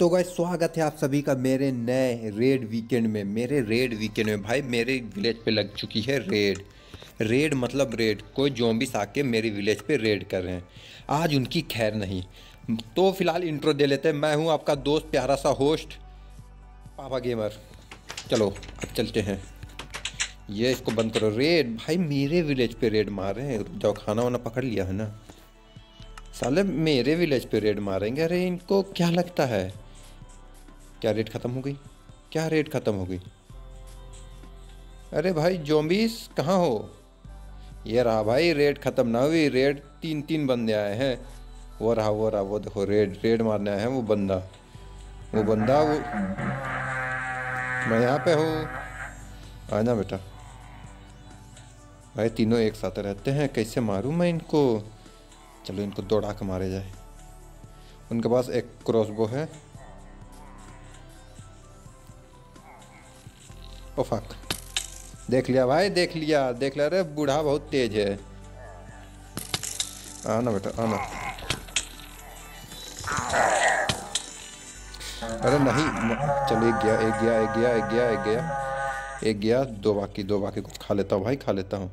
तो गाइस, स्वागत है आप सभी का मेरे नए रेड वीकेंड में। मेरे रेड वीकेंड में भाई, मेरे विलेज पे लग चुकी है रेड। रेड मतलब रेड, कोई जोम्बिस आके मेरे विलेज पे रेड कर रहे हैं। आज उनकी खैर नहीं। तो फ़िलहाल इंट्रो दे लेते हैं। मैं हूँ आपका दोस्त, प्यारा सा होस्ट पापा गेमर चलो, अब चलते हैं। ये इसको बंद करो। रेड, भाई मेरे विलेज पे रेड मार रहे हैं। जाओ, खाना वाना पकड़ लिया है ना? साले मेरे विलेज पे रेड मारेंगे। अरे इनको क्या लगता है? क्या रेट ख़त्म हो गई? क्या रेट ख़त्म हो गई? अरे भाई जोम्बिस कहाँ हो? ये रहा भाई रेड ख़त्म ना हुई रेड तीन तीन बंदे आए हैं। वो रहा वो रहा, वो देखो रेड रेड मारने आए हैं वो बंदा। वो बंदा, वो मैं यहाँ पे हूँ। आना बेटा। भाई, तीनों एक साथ रहते हैं, कैसे मारूँ मैं इनको? चलो इनको दौड़ा के मारे जाए। उनके पास एक क्रॉसबो है। ओ फक देख लिया भाई, देख लिया देख लिया अरे बूढ़ा बहुत तेज है। आना बेटा, आना। अरे नहीं चलो, एक गया एक गया एक गया एक गया एक गया। एक गया, दो बाकी दो बाकी कुछ खा लेता हूँ भाई, खा लेता हूँ।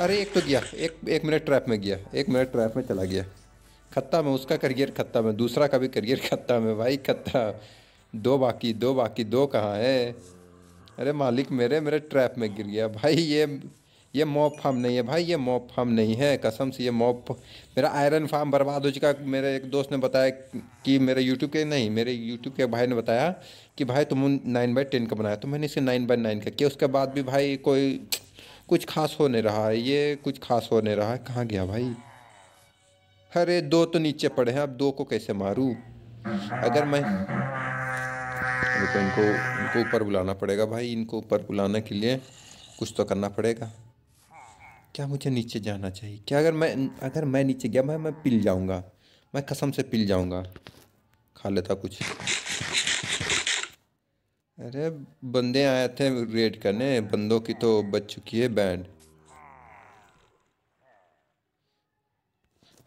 अरे एक तो गया, एक एक मिनट ट्रैप में गया, एक मिनट ट्रैप में चला गया। खत्ता में, उसका करियर खत्ता में, दूसरा का भी करियर खत्ता में, भाई खत्ता। दो बाकी दो बाकी, दो कहाँ है? अरे मालिक मेरे मेरे ट्रैप में गिर गया। भाई ये ये मॉब फार्म नहीं है, भाई ये मॉब फार्म नहीं है। कसम से ये मॉब, मेरा आयरन फार्म बर्बाद हो चुका। मेरे एक दोस्त ने बताया कि मेरे यूट्यूब के, नहीं, मेरे यूट्यूब के भाई ने बताया कि भाई तुम नाइन बाई टेन का बनाया। तो मैंने इसे नाइन बाई नाइन का किया। उसके बाद भी भाई कोई कुछ खास हो नहीं रहा है। ये कुछ खास हो नहीं रहा है। कहाँ गया भाई? अरे दो तो नीचे पड़े हैं। अब दो को कैसे मारूँ? अगर मैं तो इनको इनको ऊपर बुलाना पड़ेगा भाई, इनको ऊपर बुलाने के लिए कुछ तो करना पड़ेगा। क्या मुझे नीचे जाना चाहिए? क्या अगर मैं अगर मैं नीचे गया, मैं मैं पिल जाऊँगा। मैं कसम से पिल जाऊँगा। खा लेता कुछ। अरे, बंदे आए थे रेड करने। बंदों की तो बच चुकी है बैंड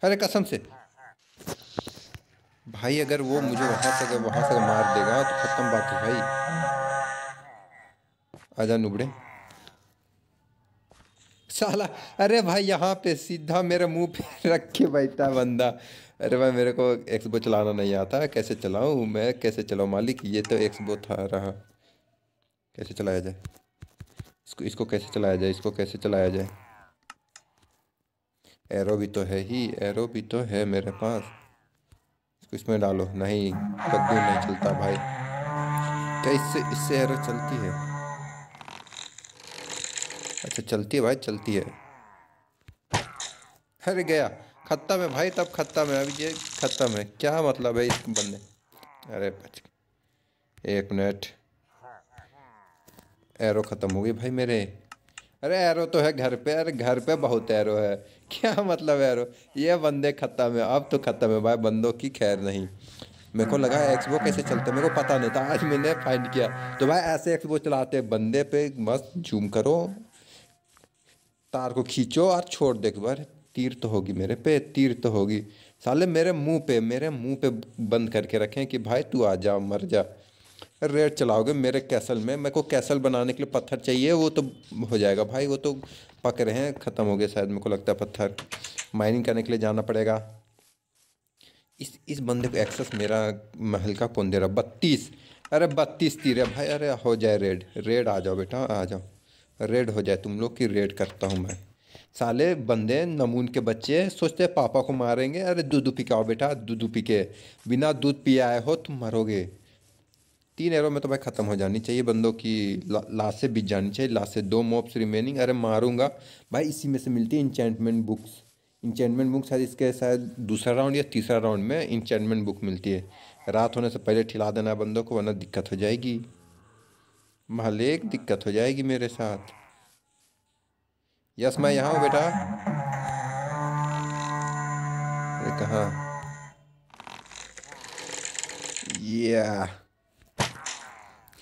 अरे, कसम से। भाई, अगर वो मुझे वहाँ से वहाँ से मार देगा तो खत्म बात है भाई। आजा नुबड़े। साला, अरे भाई, यहाँ पे सीधा मेरे मुँह पे रख के बैठा बंदा। अरे भाई, मेरे को एक्सबो चलाना नहीं आता। कैसे चलाऊँ मैं? कैसे चलाऊँ मालिक? ये तो एक्सबो था, रहा। कैसे चलाया जाए? इसको इसको कैसे चलाया जाए? इसको कैसे चलाया जाए? एरो भी तो है ही। एरो भी तो है मेरे पास। इसको इसमें डालो, नहीं कद्दू नहीं चलता भाई। क्या इससे इससे एरो चलती है? अच्छा चलती है भाई, चलती है। अरे गया। खत्ता में भाई, तब खत्ता में अभी ये खत्ता में क्या मतलब है इस बंदे? अरे, बच एक मिनट। एरो ख़त्म हो गई भाई मेरे। अरे एरो तो है घर पे, अरे घर पे बहुत एरो है। क्या मतलब एरो? ये बंदे खत्म है, अब तो खत्म है भाई, बंदों की खैर नहीं। मेरे को लगा एक्सबो कैसे चलते मेरे को पता नहीं था, आज मैंने फाइंड किया। तो भाई ऐसे एक्सबो चलाते बंदे पे मस्त जूम करो, तार को खींचो और छोड़ दे बार तीर तो होगी मेरे पे, तीर तो होगी। साले मेरे मुँह पे, मेरे मुँह पे बंद करके रखें कि भाई तू आ जा, मर जा। रेड चलाओगे मेरे कैसल में, मेरे को कैसल बनाने के लिए पत्थर चाहिए, वो तो हो जाएगा भाई, वो तो पक रहे हैं, ख़त्म हो गए शायद, मेरे को लगता है पत्थर। माइनिंग करने के लिए जाना पड़ेगा। इस इस बंदे को एक्सेस मेरा महल का कौन दे रहा, बत्तीस। अरे बत्तीस तीर भाई, अरे हो जाए रेड। रेड आ जाओ बेटा, आ जाओ। रेड हो जाए तुम लोग की रेड करता हूँ मैं। साले बंदे, नमून के बच्चे, सोचते पापा को मारेंगे, अरे दूध पिकाओ बेटा, दूध पी के बिना दूध पिए आए हो, तुम मरोगे। तीन एरो में तो भाई ख़त्म हो जानी चाहिए बंदों की लाश से बीत जानी चाहिए। लाश से दो मॉब्स रिमेनिंग अरे मारूँगा। भाई इसी में से मिलती है इंचेंटमेंट बुक्स इंचेंटमेंट बुक शायद इसके शायद दूसरा राउंड या तीसरा राउंड में इंचेंटमेंट बुक मिलती है। रात होने से पहले ठिला देना बंदों को, वरना दिक्कत हो जाएगी। मालिक दिक्कत हो जाएगी मेरे साथ। यस मैं यहाँ हूँ बेटा। कहाँ? या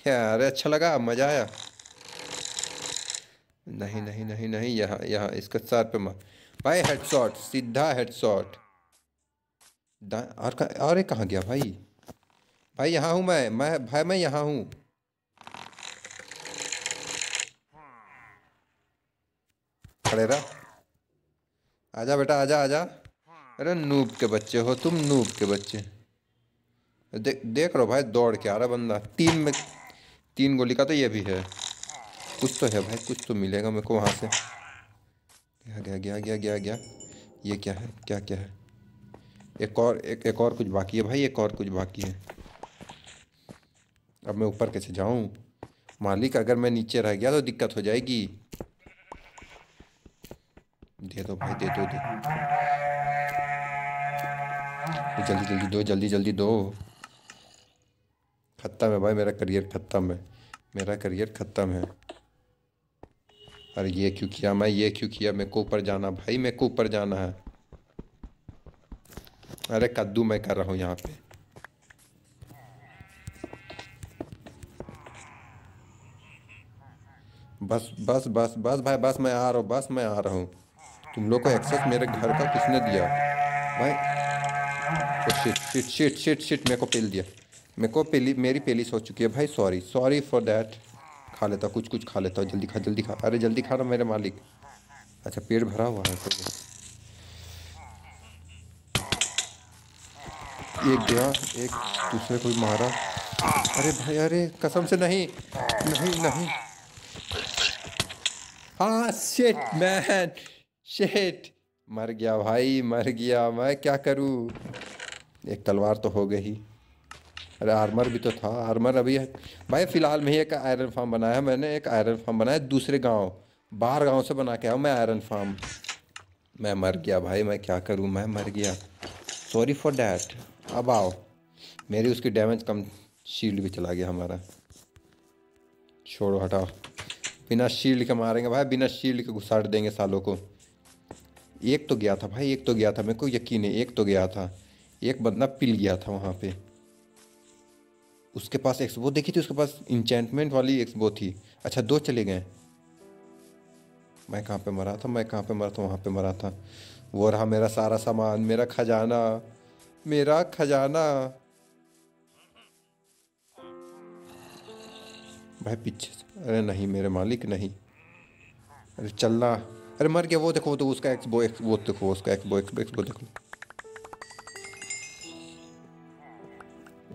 अरे अच्छा लगा मज़ा आया। नहीं नहीं नहीं नहीं यहाँ यहाँ इसका सर पे मार भाई हेडशॉट सीधा हेडशॉट और और ये कहाँ गया भाई? भाई यहाँ हूँ मैं मैं भाई मैं यहाँ हूँ। खड़े रहा। आजा बेटा आजा आजा। अरे नूब के बच्चे हो तुम नूब के बच्चे। दे, देख रहो भाई दौड़ के आ रहा बंदा। तीन में तीन गोली का तो ये भी है। कुछ तो है भाई, कुछ तो मिलेगा मेरे को वहाँ से। गया गया गया गया गया गया। ये क्या है, क्या क्या है? एक और, एक एक और कुछ बाकी है भाई, एक और कुछ बाकी है। अब मैं ऊपर कैसे जाऊँ? मालिक, अगर मैं नीचे रह गया तो दिक्कत हो जाएगी। दे दो भाई, दे दो, दे जल्दी जल्दी दो, जल्दी जल्दी दो। ख़त्म है भाई, मेरा करियर ख़त्म है। मेरा करियर ख़त्म है। अरे ये क्यों किया मैं? ये क्यों किया? मेरे को ऊपर जाना भाई, मेरे को ऊपर जाना है। अरे कद्दू मैं कर रहा हूँ यहाँ पे। बस बस बस बस भाई, बस मैं आ रहा हूँ, बस मैं आ रहा हूँ। तुम लोग को एक्सेस मेरे घर का किसने दिया? भाई shit shit shit shit shit मेरे को पेल दिया। मेरे को पेली मेरी पेलिस हो चुकी है, भाई सॉरी सॉरी फॉर देट खा लेता हूँ कुछ कुछ खा लेता हूँ जल्दी खा जल्दी खा। अरे, जल्दी खा रहा मेरे मालिक। अच्छा पेट भरा हुआ है तो एक गया, एक दूसरे को मारा। अरे भाई, अरे, कसम से नहीं नहीं नहीं। हाँ शिट मैन शिट मर गया भाई, मर गया, मैं क्या करूँ? एक तलवार तो हो गई। अरे आर्मर भी तो था आर्मर अभी है। भाई, फ़िलहाल में ही एक आयरन फार्म बनाया मैंने एक आयरन फार्म बनाया दूसरे गाँव, बाहर गाँव से बना के आया मैं आयरन फार्म मैं मर गया भाई, मैं क्या करूँ, मैं मर गया। सॉरी फॉर डैट अब आओ, मेरी उसकी डैमेज कम शील्ड भी चला गया हमारा। छोड़ो, हटाओ। बिना शील्ड के मारेंगे भाई, बिना शील्ड के घुसाट देंगे सालों को। एक तो गया था भाई, एक तो गया था, मेरे को यकीन है, एक तो गया था। एक बंदा पिल गया था वहाँ पे। उसके पास एक्सबो देखी थी, उसके पास इंचेंटमेंट वाली एक्सबो थी। अच्छा दो चले गए। मैं कहाँ पे मरा था? मैं कहाँ पे मरा था? वहाँ पे मरा था। वो रहा मेरा सारा सामान, मेरा खजाना मेरा खजाना। भाई, पीछे अरे नहीं, मेरे मालिक नहीं। अरे चलना। अरे मर गया, वो देखो तो उसका एक्स बो एक्स वो देखो, उसका एक्स बो एक्स एक्स बो देखो।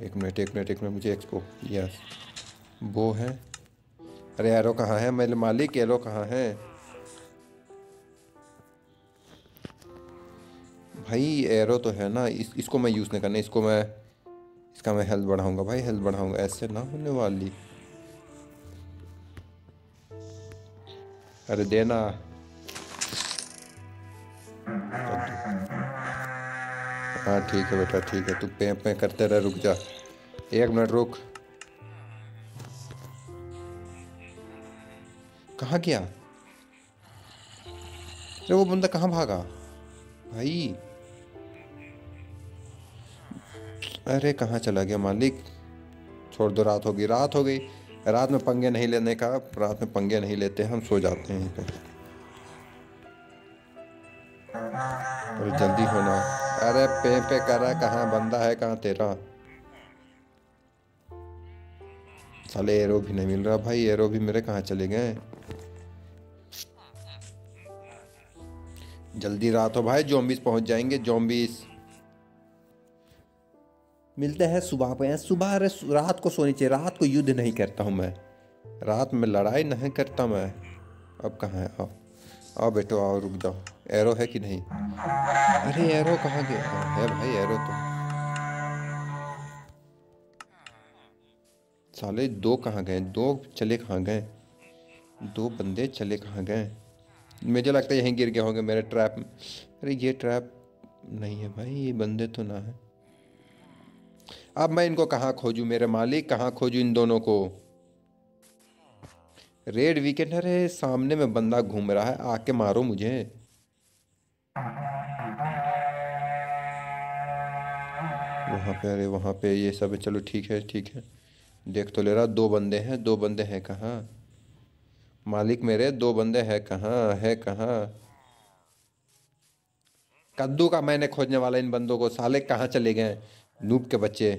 एक मिनट एक मिनट एक मिनट, मुझे एक्सपो यस वो है। अरे एरो कहाँ है? मेरे मालिक एरो कहाँ है? भाई एरो तो है ना, इस, इसको मैं यूज़ नहीं करना, इसको मैं, इसका मैं हेल्थ बढ़ाऊँगा। भाई हेल्थ बढ़ाऊँगा, ऐसे ना होने वाली। अरे देना। हाँ ठीक है बेटा, ठीक है। तू पे पे करते रह, रुक जा। एक मिनट, रुक। कहाँ गया? अरे, वो बंदा कहाँ भागा? भाई। अरे, कहाँ चला गया मालिक? छोड़ दो, रात हो गई, रात हो गई। रात में पंगे नहीं लेने का, रात में पंगे नहीं लेते, हम सो जाते हैं। जल्दी होना। अरे पे पे कर, कहाँ बंदा है, कहाँ तेरा? साले एरो भी नहीं मिल रहा भाई, एरो भी मेरे कहाँ चले गए? जल्दी रात हो भाई, जोम्बिस पहुँच जाएँगे, जोम्बिस। मिलते हैं सुबह पे सुबह अरे रात को सोनी चाहिए, रात को युद्ध नहीं करता हूँ मैं। रात में लड़ाई नहीं करता मैं। अब कहाँ है? आओ। आओ बेटो, आओ, रुक जाओ। एरो है कि नहीं? अरे एरो कहाँ गया? है भाई एरो तो। साले, दो कहाँ गए? दो चले कहाँ गए? दो बंदे चले कहाँ गए? मुझे लगता है यहीं गिर गए होंगे मेरे ट्रैप। में अरे, ये ट्रैप नहीं है भाई, ये बंदे तो ना है। अब मैं इनको कहाँ खोजूँ? मेरे मालिक कहाँ खोजूँ इन दोनों को? रेड वीकेंड, अरे, सामने में बंदा घूम रहा है, आके मारो मुझे। वहाँ पे, अरे वहाँ पे ये सब चलो ठीक है ठीक है। देख तो ले रहा, दो बंदे हैं, दो बंदे हैं कहाँ? मालिक मेरे, दो बंदे हैं कहाँ, है कहाँ? कद्दू का मैंने खोजने वाला इन बंदों को, साले कहाँ चले गए? नूप के बच्चे।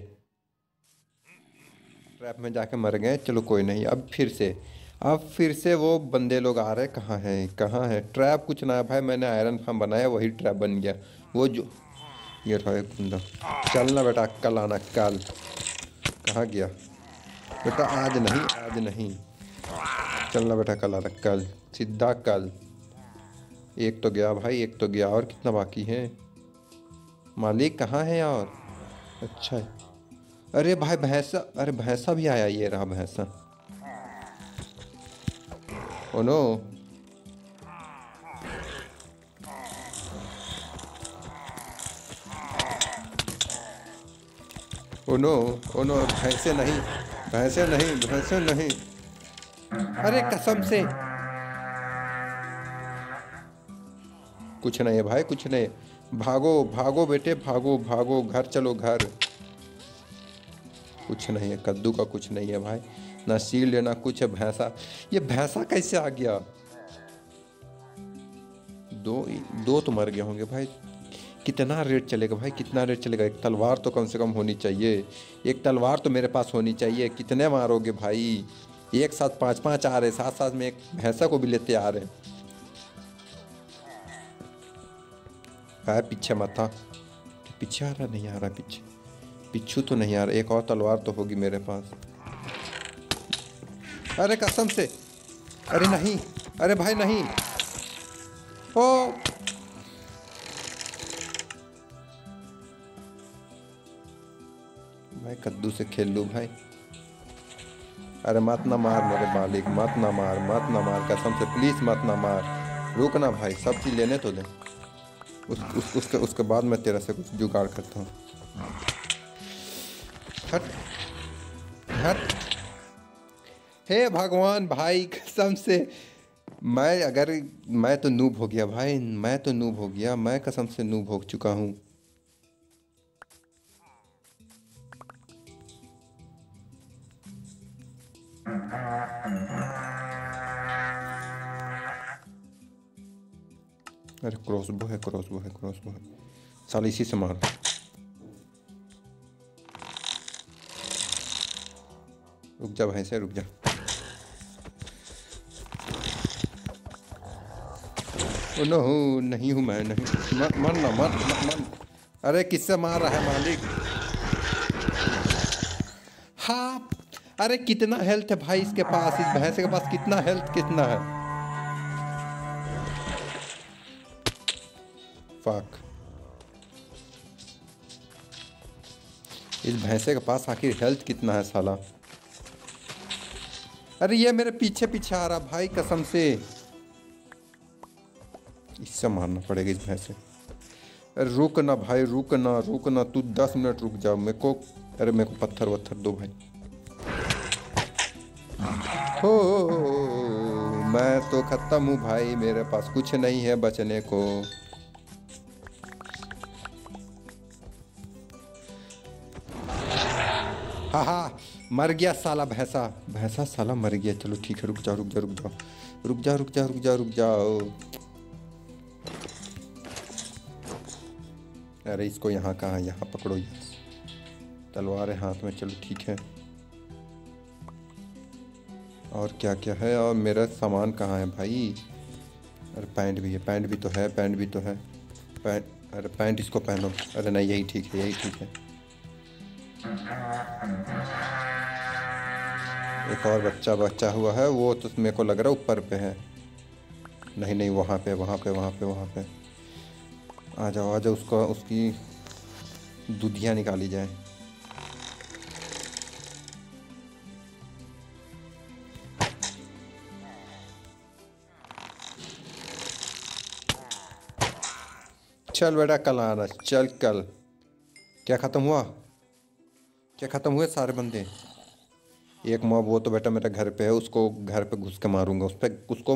ट्रैप में जाके मर गए, चलो कोई नहीं, अब फिर से, अब फिर से वो बंदे लोग आ रहे कहाँ हैं, कहाँ है? ट्रैप कुछ ना भाई, मैंने आयरन फार्म बनाया, वही ट्रैप बन गया। वो जो ये रहा एक बंदा। चलना बेटा, कल आना, कल। कहाँ गया? बेटा, आज नहीं आज नहीं। चलना बेटा, कल आना, कल। सीधा कल। एक तो गया भाई, एक तो गया। और कितना बाकी है? मालिक कहाँ है और? अच्छा। अरे भाई, भैंसा, अरे भैंसा भी आया ये रहा, भैंसा। Oh no oh no oh no, भैंसे नहीं भैंसे नहीं भैंसे नहीं। अरे कसम से। कुछ नहीं है भाई, कुछ नहीं भागो भागो बेटे, भागो भागो, घर चलो घर। कुछ नहीं है, कद्दू का कुछ नहीं है भाई। ना सील है, ना कुछ है, भैंसा। ये भैंसा कैसे आ गया? दो दो तो मर गए होंगे भाई। कितना रेट चलेगा भाई? कितना रेट चलेगा? एक तलवार तो कम से कम होनी चाहिए। एक तलवार तो मेरे पास होनी चाहिए। कितने मारोगे भाई? एक साथ पाँच पाँच आ रहे साथ साथ में एक भैंसा को भी लेते आ रहे है। पीछे मत था पीछे आ रहा? नहीं आ रहा पीछे। पिछू तो नहीं आ रहा। एक और तलवार तो होगी मेरे पास। अरे कसम से। अरे नहीं। अरे भाई नहीं। ओ! भाई कद्दू से खेल लूँ भाई। अरे मत ना मार मेरे मालिक मत ना मार मत ना मार कसम से प्लीज़ मत ना मार। रुक ना भाई सब चीज़ लेने तो दे। उस, उस उसके उसके बाद मैं तेरा से कुछ जुगाड़ करता हूँ। हट हट। हे भगवान भाई कसम से। मैं अगर मैं तो नूब हो गया भाई मैं तो नूब हो गया मैं कसम से नूब हो चुका हूँ। अरे क्रॉसबो है क्रॉसबो है क्रॉसबो है। साल इसी से मार रुक जा भाई से, रुक जा। ओ नो, नहीं हूँ मैं, नहीं मर मर ना मर मर मर अरे किससे मार रहा है मालिक? हाँ अरे कितना हेल्थ है भाई इसके पास, इस भैंसे के पास कितना हेल्थ कितना है? फक इस भैंसे के पास आखिर हेल्थ कितना है साला? अरे ये मेरे पीछे पीछे आ रहा भाई कसम से। इससे मारना पड़ेगा इस भैंसे अरे रुक ना भाई, रुक ना रुक ना, तू दस मिनट रुक जाओ मेरे को, अरे मेरे को पत्थर वत्थर दो भाई। हो, मैं तो खत्म हूँ भाई, मेरे पास कुछ नहीं है बचने को। हा हा मर गया साला भैंसा। भैंसा साला मर गया। चलो ठीक है, रुक जाओ रुक जाओ रुक जाओ। रुक जाओ रुक जाओ रुक जाओ रुक जाओ। अरे, इसको यहाँ कहाँ? यहाँ पकड़ो। ये तलवार है हाथ में। चलो ठीक है। और क्या क्या है? और मेरा सामान कहाँ है भाई? अरे पैंट भी है, पैंट भी तो है, पैंट भी तो है। पैंट अरे पैंट इसको पहनो। अरे नहीं, यही ठीक है, यही ठीक है। एक और बच्चा बच्चा हुआ है, वो तो मेरे को लग रहा है ऊपर पे है। नहीं नहीं, वहाँ पे वहाँ पे वहाँ पे वहाँ पे। आ जाओ आ जाओ, उसको, उसकी दूधियाँ निकाली जाए। चल बेटा कल आना चल कल क्या ख़त्म हुआ क्या ख़त्म हुए सारे बंदे एक मॉब वो तो बेटा मेरे घर पे है उसको घर पे घुस के मारूँगा उस पर उसको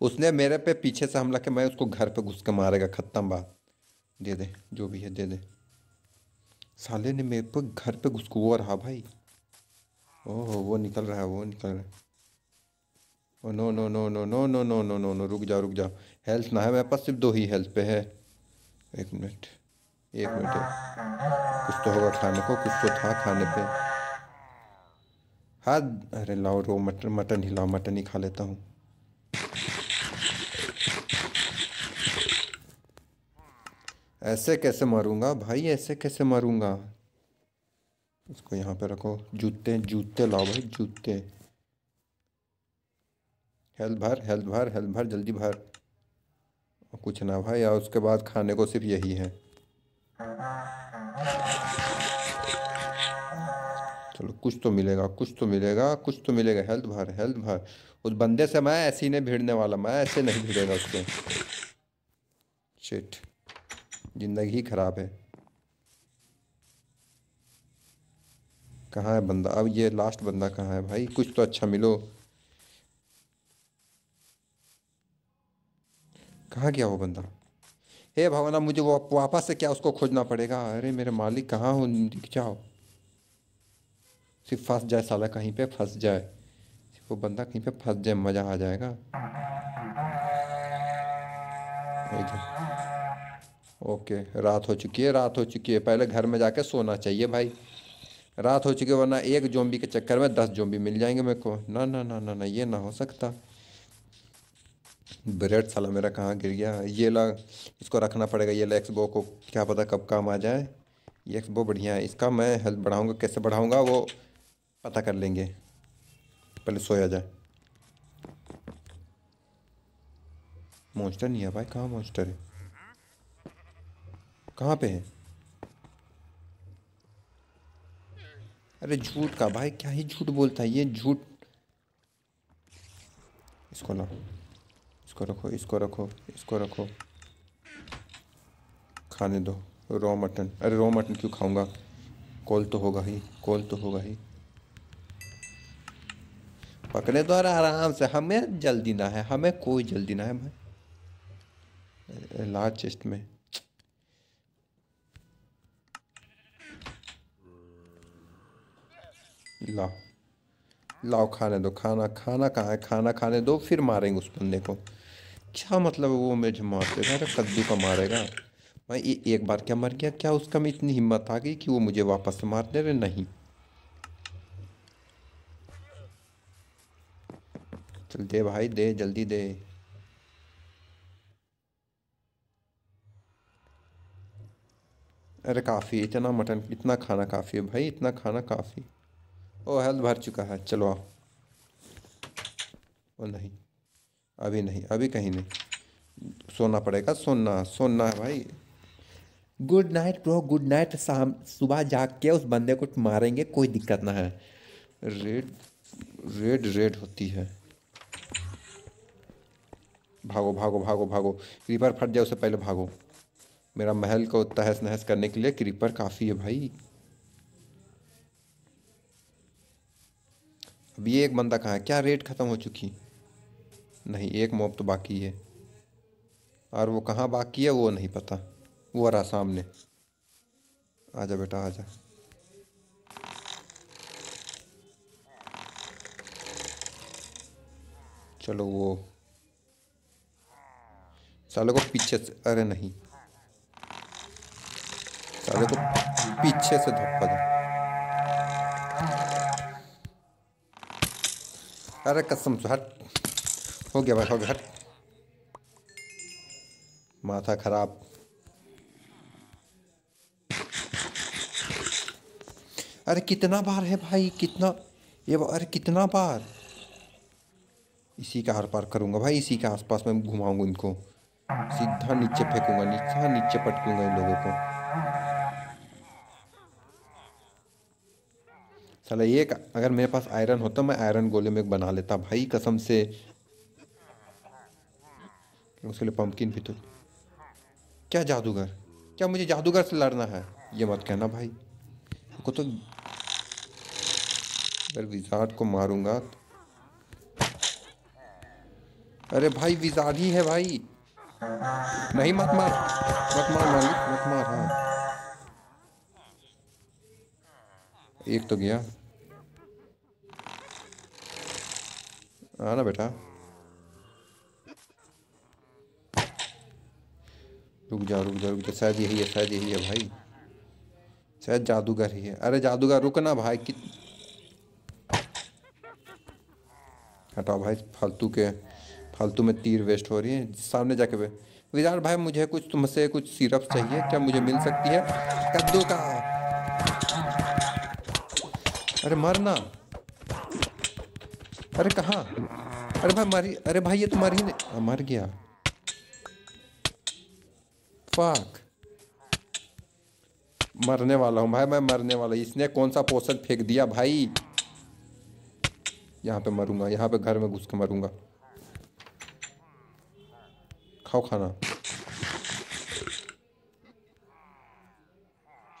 उसने मेरे पे पीछे से हमला किया मैं उसको घर पे घुस के मारेगा ख़त्म बात दे दे जो भी है दे दे साले ने मेरे पे घर पे घुस वो रहा भाई ओह वो निकल रहा है वो निकल रहा है ओ no no no no no no no no no no रुक जाओ रुक जाओ हेल्थ ना है मेरे पास सिर्फ़ दो ही हेल्थ पे है एक मिनट एक मिनट। कुछ तो होगा खाने को, कुछ तो था खाने पे। हाँ अरे लाओ रो मटन मटन ही लाओ, मटन ही खा लेता हूँ। ऐसे कैसे मारूँगा? भाई, ऐसे कैसे मारूँगा? इसको यहाँ पे रखो। जूते जूते लाओ भाई, जूते। हेल्थ भर हेल्थ भर हेल्थ भर, जल्दी भर। कुछ ना भाई, और उसके बाद खाने को सिर्फ़ यही है। चलो, कुछ तो मिलेगा, कुछ तो मिलेगा, कुछ तो मिलेगा। हेल्थ भर हेल्थ भर। उस बंदे से मैं ऐसे ही नहीं भिड़ने वाला, मैं ऐसे नहीं भिड़ेगा उसको। शिट ज़िंदगी ही खराब है। कहाँ है बंदा? अब ये लास्ट बंदा कहाँ है भाई? कुछ तो अच्छा मिलो। कहाँ गया वो बंदा? हे भगवान, अब मुझे वो वापस से क्या उसको खोजना पड़ेगा? अरे मेरे मालिक, कहाँ हो? जाओ। सिर्फ़ फंस जाए साला कहीं पे, फंस जाए। सिर्फ़ वो बंदा कहीं पे फंस जाए, मज़ा आ जाएगा। ओके, रात हो चुकी है, रात हो चुकी है। पहले घर में जाके सोना चाहिए भाई। रात हो चुकी है, वरना एक जोम्बी के चक्कर में दस जोम्बी मिल जाएँगे मेरे को। ना ना ना ना ना, ये ना हो सकता। ब्रेड साला मेरा कहाँ गिर गया? ये ला, इसको रखना पड़ेगा, ये ला एक्सबो को। क्या पता कब काम आ जाए। ये एक्सबो बढ़िया है। इसका मैं हेल्थ बढ़ाऊँगा। कैसे बढ़ाऊँगा, वो पता कर लेंगे। पहले सोया जाए। मॉन्स्टर नहीं है भाई। कहाँ मॉन्स्टर है? कहाँ पे है? अरे झूठ का भाई, क्या ही झूठ बोलता है? ये झूठ। इसको ला। इसको रखो इसको रखो इसको रखो। खाने दो। Raw mutton. अरे रॉ मटन क्यों खाऊँगा? कॉल तो होगा ही, कॉल तो होगा ही। पकड़े तो अरे आराम से। हमें जल्दी ना है, हमें कोई जल्दी ना है। भाई लार्ज चेस्ट में। लाओ। लाओ, खाने दो। खाना खाना कहाँ है? खाना खाने दो, फिर मारेंगे उस बंदे को। क्या मतलब है वो मुझे मार देगा अरे कद्दू का मारेगा। ये एक बार क्या मर गया? क्या उसका में इतनी हिम्मत आ गई कि वो मुझे वापस मार दे रहे? नहीं। चल दे भाई, दे, जल्दी दे। अरे काफ़ी, इतना मटन, इतना खाना काफ़ी है भाई, इतना खाना काफ़ी। ओ, हेल्थ भर चुका है, चलो आओ। ओ, नहीं। अभी नहीं, अभी कहीं नहीं। सोना पड़ेगा, सोना सोना है भाई। Good night bro good night शाम, सुबह जाग के उस बंदे को मारेंगे, कोई दिक्कत ना है। रेड रेड रेड होती है। भागो भागो भागो भागो। क्रीपर फट जाए उससे पहले भागो। मेरा महल को तहस नहस करने के लिए क्रीपर काफ़ी है भाई। अब ये एक बंदा कहाँ है? क्या रेट ख़त्म हो चुकी? नहीं, एक मॉब तो बाकी है। और वो कहाँ बाकी है, वो नहीं पता। वो रहा सामने। आजा बेटा, आजा। चलो वो। साले को पीछे से, अरे नहीं। साले को पीछे से धक्का दो। अरे कसम से, हट। हो गया भाई घर। माथा खराब। अरे कितना बार है भाई, कितना ये अरे कितना बार? इसी का हर पार करूँगा भाई, इसी के आसपास में घुमाऊँगा इनको। सीधा नीचे फेंकूँगा, नीचे नीचे पटकूँगा इन लोगों को। साला एक अगर मेरे पास आयरन होता मैं आयरन गोले में बना लेता भाई, कसम से। उसके लिए पंपकिन भी तो क्या जादूगर? क्या मुझे जादूगर से लड़ना है? ये मत कहना भाई। को तो अगर विजार्ड को मारूँगा तो... अरे भाई विजार्ड ही है भाई। नहीं, मत मार। मत मार, मालिक, मत मार हाँ। एक तो गया। आना बेटा। रुक जा रुक जा रुक जा। शायद यही है, शायद यही है भाई। शायद जादूगर ही है। अरे जादूगर, रुकना भाई, कि हटाओ भाई, फालतू के, फालतू में तीर वेस्ट हो रही है। सामने जाके वे विराट भाई, मुझे कुछ तुमसे कुछ सिरप चाहिए? क्या मुझे मिल सकती है? कद्दू का। अरे मरना। अरे कहाँ? अरे भाई, मारी अरे भाई, ये तो मारी नहीं। मर गया। फाक मरने वाला हूँ भाई, मैं मरने वाला इसने कौन सा पोषण फेंक दिया भाई? यहाँ पे मरूँगा, यहाँ पे घर में घुस के मरूँगा। खाओ खाना।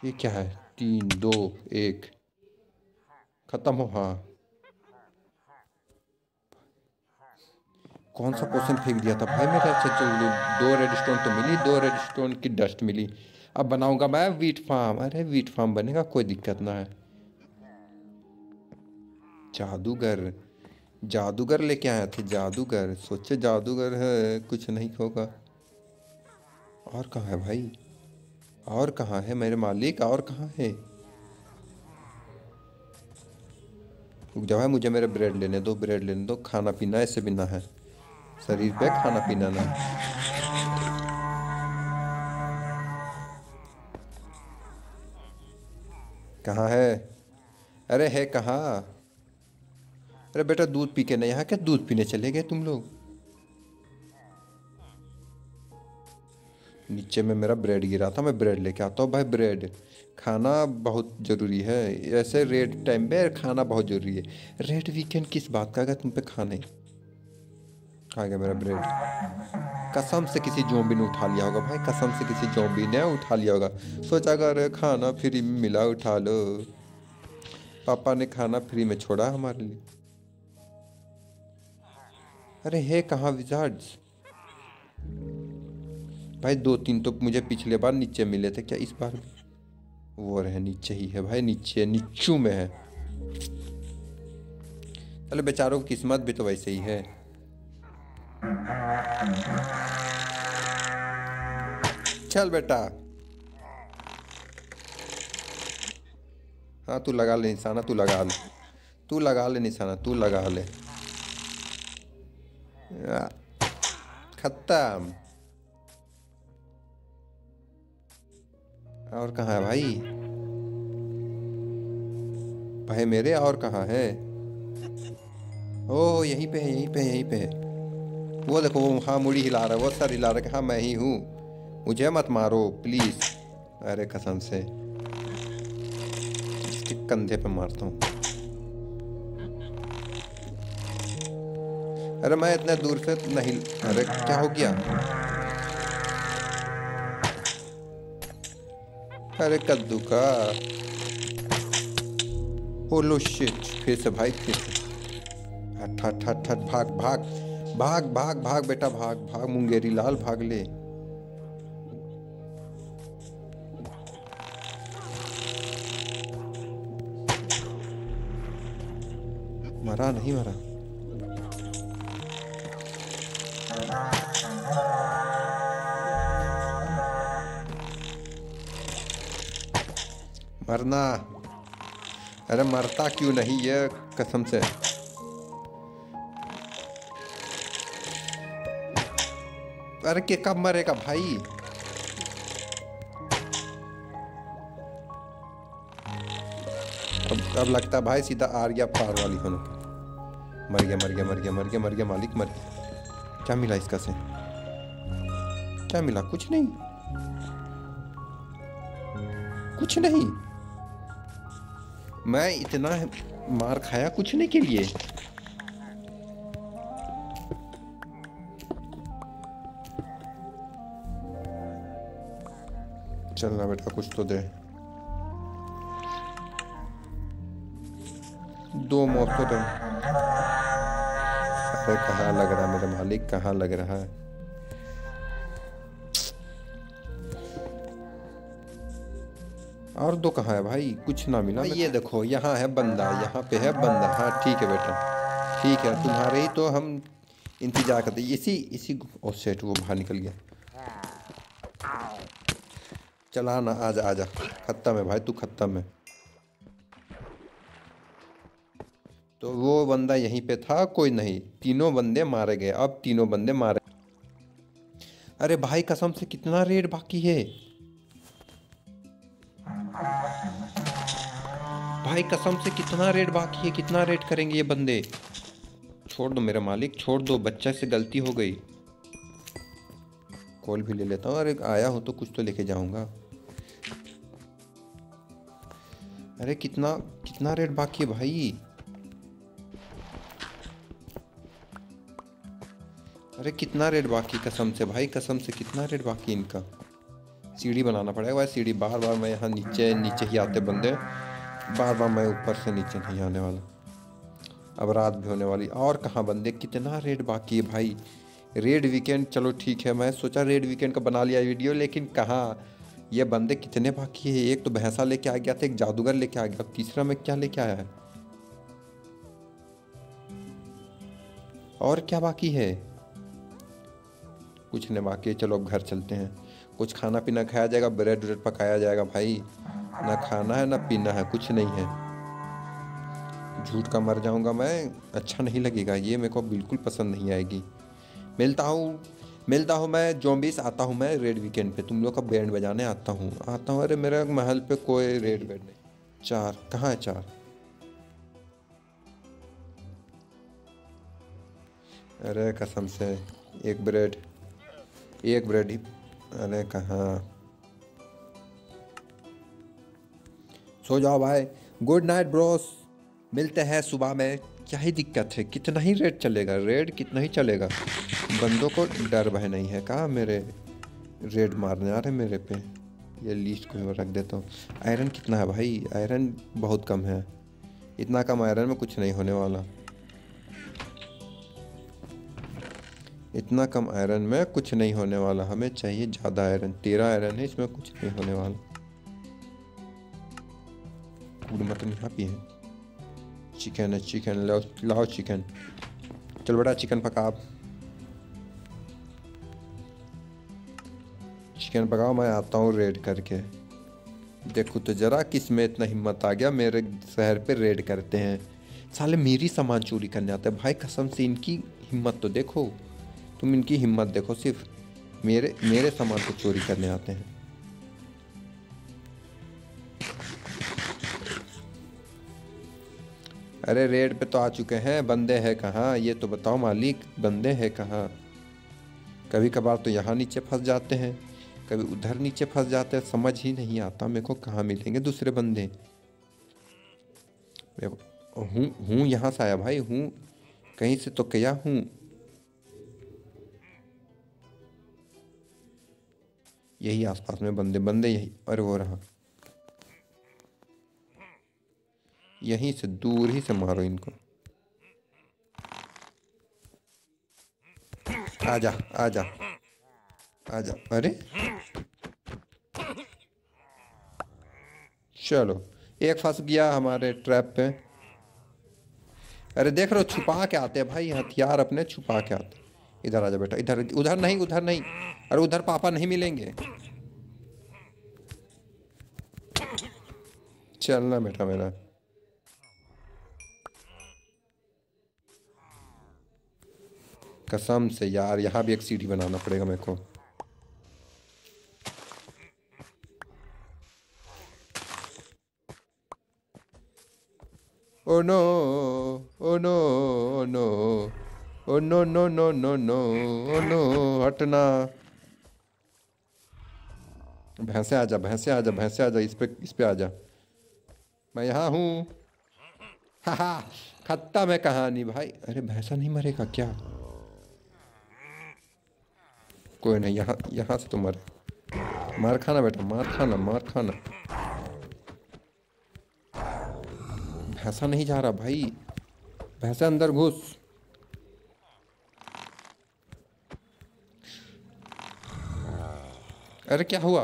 ये क्या है? तीन, दो, एक। खत्म हो हाँ। कौन सा पोषण फेंक दिया था? भाई मेरे चल दो रेड स्टोन तो मिली, दो रेड स्टोन की डस्ट मिली। अब बनाऊँगा मैं वीट फार्म अरे वीट फार्म बनेगा, कोई दिक्कत ना है। जादूगर जादूगर लेके आए थे जादूगर। सोचे जादूगर है, कुछ नहीं होगा। और कहाँ है भाई? और कहाँ है मेरे मालिक? और कहाँ है? जब है मुझे मेरे ब्रेड लेने दो ब्रेड लेने दो। खाना पीना ऐसे बिना है। शरीर पे खाना पीना ना। कहाँ है? अरे है कहाँ? अरे बेटा दूध पी के नहीं यहाँ क्या दूध पीने चले गए तुम लोग? नीचे में मेरा ब्रेड गिरा था, मैं ब्रेड लेके आता हूँ भाई ब्रेड। खाना बहुत ज़रूरी है। ऐसे रेड टाइम पे खाना बहुत ज़रूरी है। रेड वीकेंड किस बात का? अगर तुम पे खाने। आ गया मेरा ब्रेड कसम से किसी जोम्बी ने उठा लिया होगा भाई, कसम से किसी जोम्बी ने उठा लिया होगा। सोचा अगर खाना फ्री में मिला, उठा लो। पापा ने खाना फ्री में छोड़ा हमारे लिए। अरे है कहाँ विजार्ड्स भाई दो तीन तो मुझे पिछले बार नीचे मिले थे, क्या इस बार वो रहे नीचे ही है भाई, नीचे, नीचू में है। चलो बेचारों की किस्मत भी तो वैसे ही है। चल बेटा। हाँ तू लगा ले निशाना, तू लगा ले। तू लगा ले निशाना, तू लगा ले। खत्म। और कहाँ है भाई? भाई मेरे और कहाँ है? ओ, यहीं पे है, यहीं पे है, यहीं पे है। वो देखो, वो हाँ मुड़ी हिला रहा है, वो सर हिला रहा है हाँ मैं ही हूँ। मुझे मत मारो प्लीज़ अरे कसम से। इसके कंधे पे मारता हूँ। अरे मैं इतने दूर से नहीं, अरे क्या हो गया? अरे कद्दू का। ओलो शिट फिर से भाई, फिर से। हट हट हट हट, भाग भाग। भाग भाग भाग बेटा, भाग भाग मुंगेरी, लाल भाग ले। मरा नहीं मरा। मरना। अरे मरता क्यों नहीं ये कसम से? अरे के कब मरेगा भाई? अब अब लगता भाई सीधा आर गया पार वाली होने। मर गया मर गया मर गया मर गया मर गया, मालिक मर गया। क्या मिला इसका से? क्या मिला? कुछ नहीं। कुछ नहीं। मैं इतना मार खाया कुछ नहीं के लिए? चलना बेटा कुछ तो दे। दो मौत तो दे अरे कहाँ लग रहा है मेरे मालिक? कहाँ लग रहा है? और दो कहाँ है भाई? कुछ ना मिला ये देखो यहाँ है बंदा यहाँ पे है बंदा। हाँ ठीक है बेटा। ठीक है तुम्हारे ही तो हम इंतज़ार करते इसी इसी ओ सेट वो बाहर निकल गया। चला ना आजा आजा खत्म है भाई, तू खत्म है। तो वो बंदा यहीं पे था, कोई नहीं। तीनों बंदे मारे गए, अब तीनों बंदे मारे। अरे भाई, कसम से कितना रेट बाकी है। भाई, कसम से कितना रेट बाकी है, कितना रेट करेंगे ये बंदे। छोड़ दो मेरा मालिक, छोड़ दो, बच्चा से गलती हो गई। कॉल भी ले लेता हूँ। अरे आया हूँ तो कुछ तो लेके जाऊँगा। अरे कितना कितना रेट बाकी है भाई? अरे कितना रेट बाकी कसम से भाई, कसम से कितना रेट बाकी इनका? सीढ़ी बनाना पड़ेगा भाई, सीढ़ी। बार बार मैं यहाँ नीचे नीचे ही आते बंदे। बार बार मैं ऊपर से नीचे नहीं आने वाला। अब रात भी होने वाली। और कहाँ बंदे, कितना रेट बाकी है भाई? रेड वीकेंड, चलो ठीक है, मैं सोचा रेड वीकेंड का बना लिया वीडियो, लेकिन कहाँ? ये बंदे कितने बाकी है? एक तो भैंसा लेके आ गया था, एक जादूगर लेके आ गया, अब तीसरा में क्या लेके आया? है और क्या बाकी है? कुछ नहीं बाकी है, चलो अब घर चलते हैं। कुछ खाना पीना खाया जाएगा, ब्रेड व्रेड पकाया जाएगा भाई। ना खाना है, ना पीना है, कुछ नहीं है। झूठ का मर जाऊँगा मैं अच्छा नहीं लगेगा, ये मेरे को बिल्कुल पसंद नहीं आएगी। मिलता हूँ मिलता हूँ मैं जोम्बिस आता हूँ मैं रेड वीकेंड पे। तुम लोग का बैंड बजाने आता हूँ आता हूँ। अरे, मेरे महल पे कोई रेड बैंड नहीं। चार, कहाँ है चार? अरे, कसम से, एक ब्रेड एक ब्रेड ही, अरे, कहाँ? सो जाओ भाई। गुड नाइट ब्रोस मिलते हैं सुबह में। क्या ही दिक्कत है? कितना ही रेट चलेगा? रेड कितना ही चलेगा? बंदों को डर भय नहीं है। कहा मेरे रेड मारने आ रहे मेरे पे? ये लिस्ट को रख देता हूँ। आयरन कितना है भाई? आयरन बहुत कम है। इतना कम आयरन में कुछ नहीं होने वाला। इतना कम आयरन में कुछ नहीं होने वाला। हमें चाहिए ज़्यादा आयरन तेरह आयरन है, इसमें कुछ नहीं होने वाला। कूड़ मटन यहाँ पे है। चिकन है चिकन लाओ लाओ चिकन चल बड़ा चिकन पका आप। चिकन पकाओ, मैं आता हूँ रेड करके। देखो तो जरा किसमें इतना हिम्मत आ गया, मेरे शहर पे रेड करते हैं। साले, मेरी सामान चोरी करने आते हैं। भाई, कसम से इनकी हिम्मत तो देखो। तुम इनकी हिम्मत देखो, सिर्फ़ मेरे मेरे सामान को चोरी करने आते हैं। अरे, रेड पे तो आ चुके हैं। बंदे हैं कहाँ? ये तो बताओ मालिक, बंदे हैं कहाँ? कभी कभार तो यहाँ नीचे फंस जाते हैं। कभी उधर नीचे फंस जाते हैं, समझ ही नहीं आता, मेरे को कहाँ मिलेंगे दूसरे बंदे। हूँ हूँ यहाँ से आया भाई, हूँ, कहीं से तो क्या हूँ। यही आसपास में बंदे बंदे यही, अरे वो रहा। यहीं से दूर ही से मारो इनको। आजा आजा। आजा अरे। चलो, एक फंस गया हमारे ट्रैप पे। अरे देख रहे हो, छुपा के आते हैं भाई, हथियार अपने छुपा के आते इधर आजा बेटा, इधर, उधर नहीं उधर नहीं। अरे उधर पापा नहीं मिलेंगे। चलना बेटा मेरा। कसम से यार, यहाँ भी एक सीढ़ी बनाना पड़ेगा मेरे को। ओ no oh no oh no oh no no no no no oh no हटना। भैंसे आजा भैंसे आजा भैंसे आजा इस पे इस पे आजा मैं यहाँ हूँ। हा हा, खत्ता में कहानी, भाई। अरे भैंसा नहीं मरेगा क्या? कोई नहीं, यहाँ यहाँ से तो मरे। मार खाना बेटा, मार खाना मार खाना। भैंसा नहीं जा रहा भाई। भैंसा अंदर घुस। अरे क्या हुआ?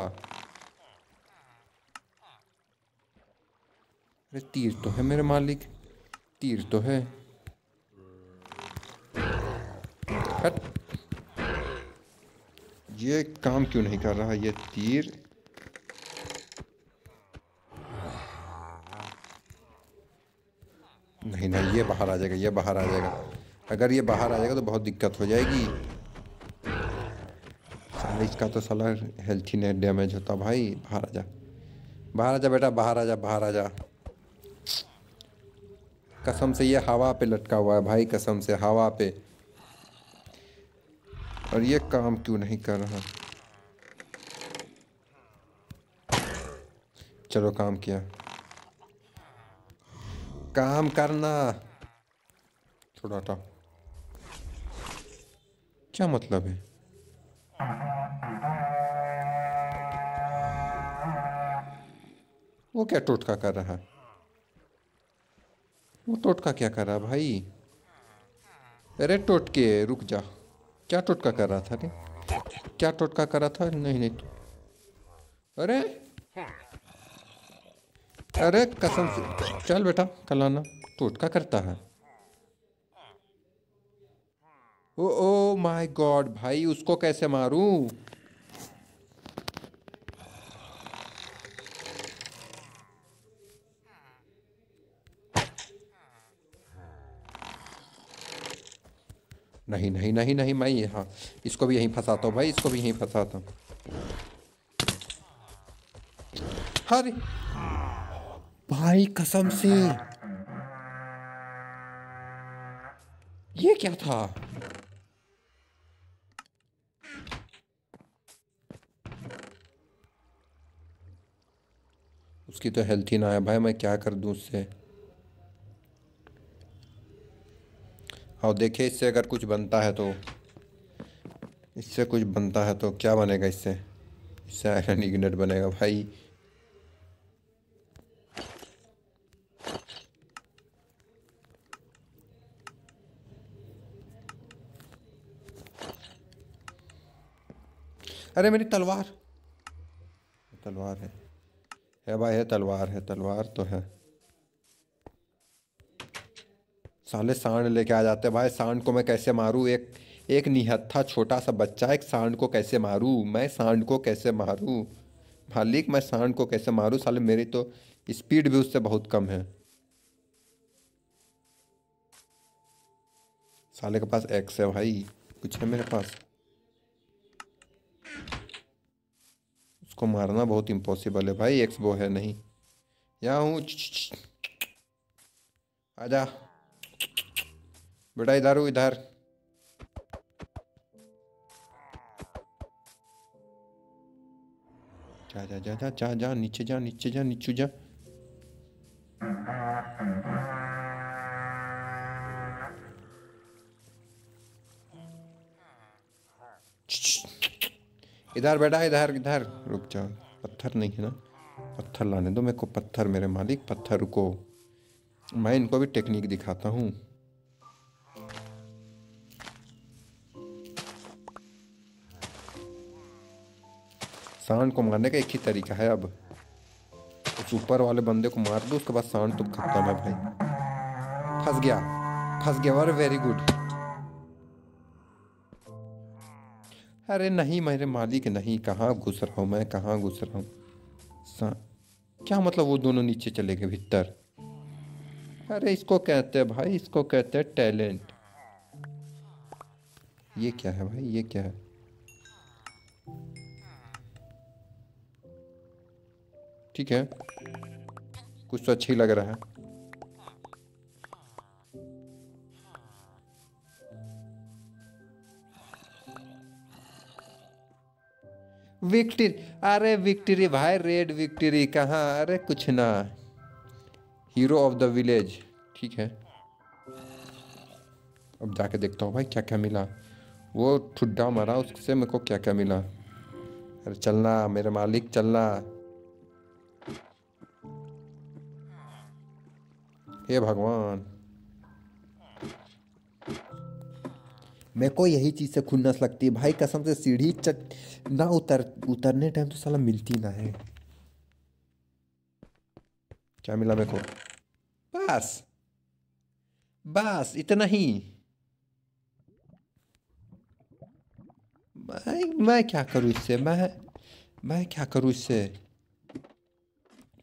अरे तीर तो है मेरे मालिक, तीर तो है। हट। ये काम क्यों नहीं कर रहा ये तीर? नहीं, ये बाहर आ जाएगा, ये बाहर आ जाएगा। अगर ये बाहर आ जाएगा तो बहुत दिक्कत हो जाएगी। इसका तो साला हेल्थ ही नहीं डैमेज होता भाई। बाहर आ जा, बाहर आ जा बेटा, बाहर आ जा, बाहर आ जा। कसम से ये हवा पे लटका हुआ है भाई, कसम से हवा पे। और ये काम क्यों नहीं कर रहा? चलो काम किया। काम करना। थोड़ा हटाओ क्या मतलब है? वो क्या टोटका कर रहा? है वो टोटका क्या कर रहा भाई? अरे टोटके, रुक जा। क्या टोटका कर रहा था रे? क्या टोटका कर रहा था? नहीं नहीं। अरे अरे कसम से, चल बेटा, कल आना। टोटका करता है। ओ ओ माय गॉड भाई, उसको कैसे मारूं? नहीं नहीं नहीं नहीं, मैं यहाँ, इसको भी यहीं फंसाता हूँ भाई, इसको भी यहीं फंसाता हूँ। अरे भाई कसम से। ये क्या था? उसकी तो हेल्थ ही ना है भाई, मैं क्या कर दूँ उससे? और देखिए, इससे अगर कुछ बनता है तो। इससे कुछ बनता है तो क्या बनेगा इससे? इससे आयरन इग्नेट बनेगा भाई। अरे मेरी तलवार। तलवार है। है भाई, है तलवार है तलवार तो है। साले सांड लेके आ जाते भाई। सांड को मैं कैसे मारूं? एक एक निहत्था छोटा सा बच्चा, एक सांड को कैसे मारूं? मैं सांड को कैसे मारूं? मालिक, मैं सांड को कैसे मारूं? साले मेरी तो स्पीड भी उससे बहुत कम है। साले के पास एक्स है भाई। कुछ है मेरे पास? उसको मारना बहुत इम्पॉसिबल है भाई एक्स बो है नहीं। यहाँ हूँ आजा। बेटा इधर हूँ, इधर। जा जा जा जा जा जा, नीचे जा नीचे जा नीचे जा। इधर बेटा इधर इधर। रुक जाओ पत्थर नहीं है ना? पत्थर लाने दो मेरे को, पत्थर मेरे मालिक, पत्थर रुको। मैं इनको भी टेक्निक दिखाता हूँ। सांड को मारने का एक ही तरीका है अब। उस ऊपर वाले बंदे को मार दो, उसके बाद सांड तो खत्म है भाई। फंस गया। फंस गया वेरी गुड अरे नहीं, मेरे मालिक, नहीं, कहाँ घुस रहा हूँ मैं, कहाँ घुस रहा हूँ? क्या मतलब वो दोनों नीचे चले गए भीतर? अरे इसको कहते हैं भाई, इसको कहते हैं टैलेंट। ये क्या है भाई, ये क्या है? ठीक है। कुछ तो अच्छा ही लग रहा है। विक्ट्री, अरे विक्ट्री भाई, रेड विक्ट्री, कहाँ? अरे कुछ ना। हीरो ऑफ़ द विलेज ठीक है। अब जाके देखता हूँ भाई क्या क्या मिला। वो ठुड्डा मारा, उससे मेरे को क्या क्या मिला। अरे चलना, मेरे मालिक, चलना। हे भगवान। मेरे को यही चीज़ से खुन्नस लगती है। भाई, कसम से सीढ़ी चट ना उतर, उतरने टाइम तो साला मिलती ना है। क्या मिला मेरे को। बस बस, इतना ही। मैं मैं क्या करूँ इससे? मैं मैं क्या करूँ इससे?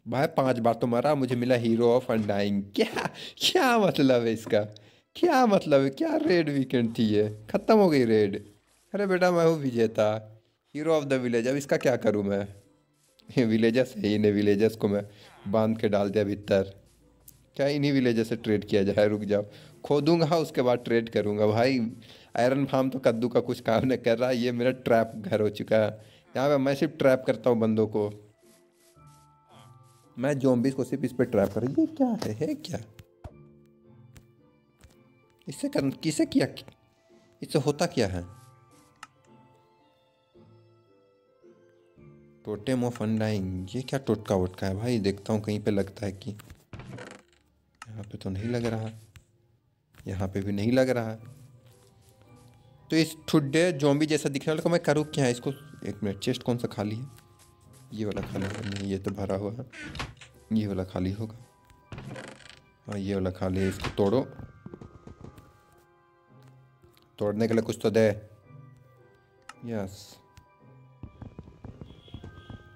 भाई, पाँच बार तो मरा, मुझे मिला हीरो ऑफ़ अनडाइंग क्या क्या मतलब है इसका? क्या मतलब? है क्या रेड वीकेंड थी ये? ख़त्म हो गई रेड अरे बेटा मैं हूँ विजेता हीरो ऑफ़ द विलेज अब इसका क्या करूँ मैं? ये विलेजर्स है इन्हें विलेजर्स को मैं बाँध के डाल दिया भीतर। क्या इन्हीं विलेजर से ट्रेड किया जाए? रुक जाओ। खोदूँगा उसके बाद ट्रेड करूँगा। भाई आयरन फार्म तो कद्दू का कुछ काम नहीं कर रहा। ये मेरा ट्रैप घर हो चुका है। यहाँ पे मैं सिर्फ़ ट्रैप करता हूँ बंदों को। मैं जोम्बिस को सिर्फ़ इस पर ट्रैप कर ये क्या है, है क्या? इससे कर, किसे किया, इससे होता क्या है? टोटेम ऑफ़ अंडाइंग ये क्या टोटका वोटका है भाई? देखता हूँ कहीं पे लगता है कि यहाँ पे तो नहीं लग रहा, यहाँ पे भी नहीं लग रहा। तो इस ठुड्डे जोम्बी जैसा दिखने वाला को मैं करूँ क्या? है इसको एक मिनट, चेस्ट कौन सा खाली है? ये वाला खाली है, नहीं, ये तो भरा हुआ है। ये वाला खाली होगा। हाँ ये वाला खाली है, इसको तोड़ो। तोड़ने के लिए कुछ तो दे यस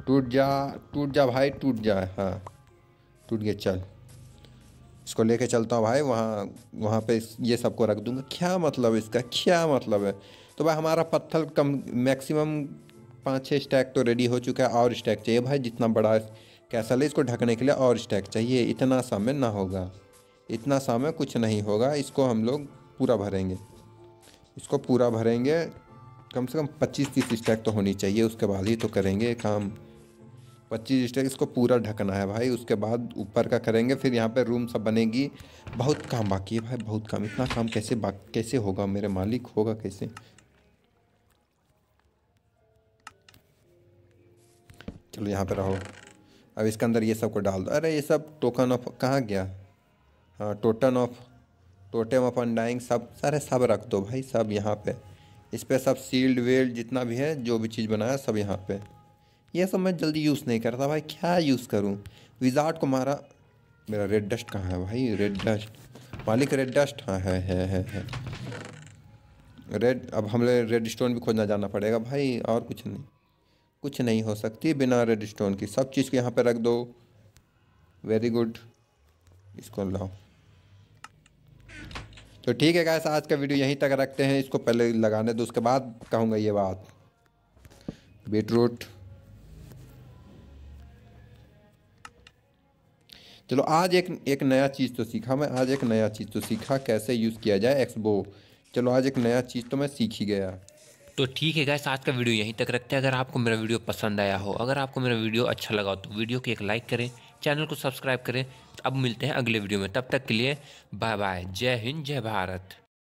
टूट जा टूट जा भाई, टूट जा हाँ। टूट गया, चल। इसको लेके चलता हूँ भाई, वहाँ वहाँ पे ये सबको रख दूँगा। क्या मतलब इसका? क्या मतलब है? तो भाई हमारा पत्थर कम, मैक्सिमम पाँच छः स्टैक तो रेडी हो चुका है, और स्टैक चाहिए भाई, जितना बड़ा कैसल है इसको ढकने के लिए और स्टैक चाहिए। इतना समय ना होगा। इतना समय कुछ नहीं होगा, इसको हम लोग पूरा भरेंगे। इसको पूरा भरेंगे। कम से कम पच्चीस तीस स्टैक तो होनी चाहिए, उसके बाद ही तो करेंगे काम। पच्चीस स्टेक इसको पूरा ढकना है भाई, उसके बाद ऊपर का करेंगे, फिर यहाँ पे रूम सब बनेगी। बहुत काम बाकी है भाई, बहुत काम। इतना काम कैसे बा, कैसे होगा? मेरे मालिक होगा कैसे? चलो यहाँ पे रहो। अब इसके अंदर ये सबको डाल दो। अरे ये सब टोकन ऑफ़ कहाँ गया? हाँ totem of totem of undying सब, सारे सब रख दो भाई, सब यहाँ पे। इस पर सब सील्ड वेल्ड जितना भी है, जो भी चीज़ बनाया, सब यहाँ पे। ये सब मैं जल्दी यूज़ नहीं करता भाई, क्या यूज़ करूँ? विजार्ड को मारा। मेरा रेड डस्ट कहाँ है भाई? रेड डस्ट मालिक रेड डस्ट हाँ है है है है। रेड अब हमें रेड स्टोन भी खोजना जाना पड़ेगा भाई, और कुछ नहीं। कुछ नहीं हो सकती बिना रेड स्टोन की। सब चीज़ को यहाँ पे रख दो। वेरी गुड इसको लाओ। तो ठीक है गाइस आज का वीडियो यहीं तक रखते हैं। इसको पहले लगाने दो, उसके बाद कहूँगा ये बात। बीट रूट चलो, आज एक एक नया चीज़ तो सीखा मैं, आज एक नया चीज़ तो सीखा, कैसे यूज़ किया जाए एक्सबो चलो, आज एक नया चीज़ तो मैं सीख ही गया। तो ठीक है गैस आज का वीडियो यहीं तक रखते हैं। अगर आपको मेरा वीडियो पसंद आया हो, अगर आपको मेरा वीडियो अच्छा लगा हो तो वीडियो को एक लाइक करें। चैनल को सब्सक्राइब करें। अब मिलते हैं अगले वीडियो में। तब तक के लिए बाय बाय। जय हिंद, जय भारत।